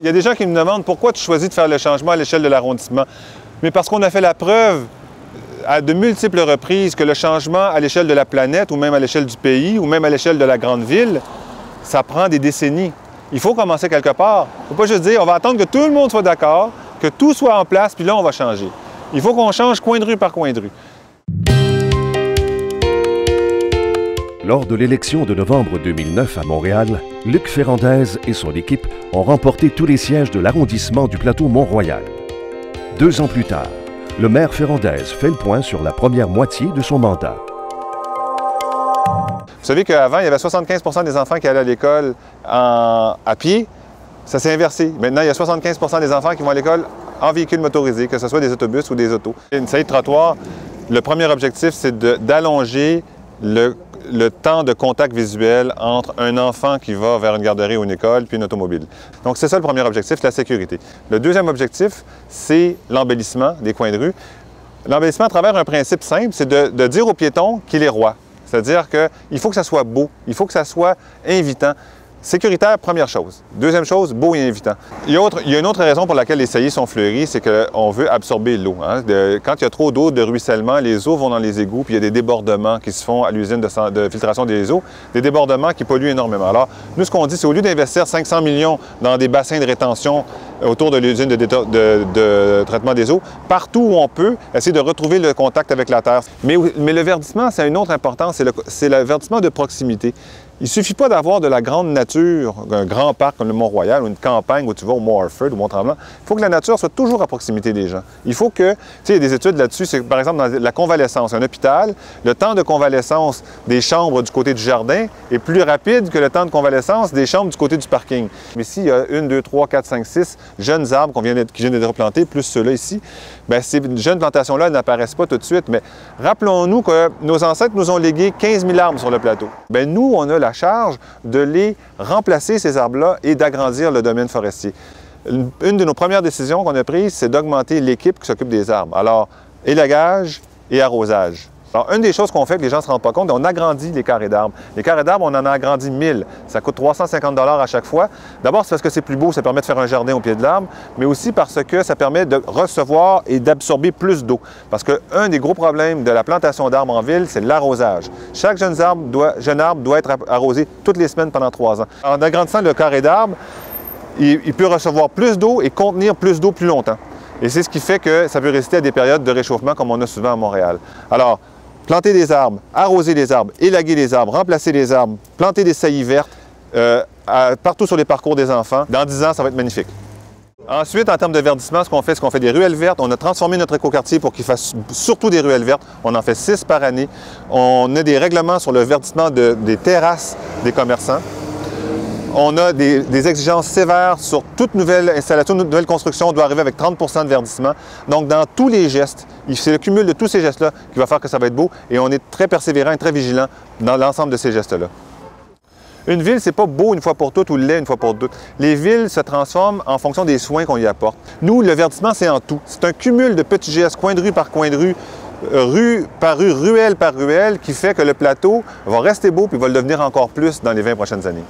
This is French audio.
Il y a des gens qui me demandent pourquoi tu choisis de faire le changement à l'échelle de l'arrondissement? Mais parce qu'on a fait la preuve à de multiples reprises que le changement à l'échelle de la planète, ou même à l'échelle du pays, ou même à l'échelle de la grande ville, ça prend des décennies. Il faut commencer quelque part. Il ne faut pas juste dire on va attendre que tout le monde soit d'accord, que tout soit en place, puis là, on va changer. Il faut qu'on change coin de rue par coin de rue. Lors de l'élection de novembre 2009 à Montréal, Luc Ferrandez et son équipe ont remporté tous les sièges de l'arrondissement du plateau Mont-Royal. Deux ans plus tard, le maire Ferrandez fait le point sur la première moitié de son mandat. Vous savez qu'avant, il y avait 75 des enfants qui allaient à l'école à pied. Ça s'est inversé. Maintenant, il y a 75% des enfants qui vont à l'école en véhicule motorisé, que ce soit des autobus ou des autos. Une saillie de trottoir, le premier objectif, c'est d'allonger le le temps de contact visuel entre un enfant qui va vers une garderie ou une école puis une automobile. Donc, c'est ça le premier objectif, la sécurité. Le deuxième objectif, c'est l'embellissement des coins de rue. L'embellissement à travers un principe simple, c'est de, dire aux piétons qu'il est roi. C'est-à-dire qu'il faut que ça soit beau, il faut que ça soit invitant. Sécuritaire, première chose. Deuxième chose, beau et invitant. Il y a, une autre raison pour laquelle les saillies sont fleuries, c'est qu'on veut absorber l'eau. Hein. Quand il y a trop d'eau de ruissellement, les eaux vont dans les égouts, puis il y a des débordements qui se font à l'usine de, filtration des eaux, des débordements qui polluent énormément. Alors, nous, ce qu'on dit, c'est au lieu d'investir 500 millions dans des bassins de rétention autour de l'usine de, traitement des eaux, partout où on peut, essayer de retrouver le contact avec la terre. Mais, le verdissement, c'est une autre importance, c'est le verdissement de proximité. Il ne suffit pas d'avoir de la grande nature, un grand parc comme le Mont-Royal ou une campagne où tu vas au Mont-Harford ou Mont-Tremblant. Il faut que la nature soit toujours à proximité des gens. Il faut que, tu sais, il y a des études là-dessus, c'est par exemple dans la convalescence. Un hôpital, le temps de convalescence des chambres du côté du jardin est plus rapide que le temps de convalescence des chambres du côté du parking. Mais s'il y a une, deux, trois, quatre, cinq, six jeunes arbres qui viennent d'être replantés, plus ceux-là ici, bien, ces jeunes plantations-là n'apparaissent pas tout de suite. Mais rappelons-nous que nos ancêtres nous ont légué 15 000 arbres sur le plateau. Bien, nous, on a la charge de les remplacer, ces arbres-là, et d'agrandir le domaine forestier. Une de nos premières décisions qu'on a prises, c'est d'augmenter l'équipe qui s'occupe des arbres. Alors, élagage et arrosage. Alors, une des choses qu'on fait que les gens ne se rendent pas compte, on agrandit les carrés d'arbres. Les carrés d'arbres, on en a agrandi 1000. Ça coûte 350 à chaque fois. D'abord, c'est parce que c'est plus beau, ça permet de faire un jardin au pied de l'arbre, mais aussi parce que ça permet de recevoir et d'absorber plus d'eau. Parce qu'un des gros problèmes de la plantation d'arbres en ville, c'est l'arrosage. Chaque jeune arbre, doit, être arrosé toutes les semaines pendant trois ans. En agrandissant le carré d'arbre, il, il peut recevoir plus d'eau et contenir plus d'eau plus longtemps. Et c'est ce qui fait que ça peut résister à des périodes de réchauffement comme on a souvent à Montréal. Alors, planter des arbres, arroser les arbres, élaguer les arbres, remplacer les arbres, planter des saillies vertes euh, partout sur les parcours des enfants. Dans 10 ans, ça va être magnifique. Ensuite, en termes de verdissement, ce qu'on fait, c'est qu'on fait des ruelles vertes. On a transformé notre écoquartier pour qu'il fasse surtout des ruelles vertes. On en fait six par année. On a des règlements sur le verdissement des terrasses des commerçants on a des, exigences sévères sur toute nouvelle installation, toute nouvelle construction doit arriver avec 30% de verdissement. Donc, dans tous les gestes, c'est le cumul de tous ces gestes-là qui va faire que ça va être beau et on est très persévérant et très vigilant dans l'ensemble de ces gestes-là. Une ville, c'est pas beau une fois pour toutes ou laid une fois pour toutes. Les villes se transforment en fonction des soins qu'on y apporte. Nous, le verdissement, c'est en tout. C'est un cumul de petits gestes, coin de rue par coin de rue, euh, rue par rue, ruelle par ruelle, qui fait que le plateau va rester beau puis va le devenir encore plus dans les 20 prochaines années.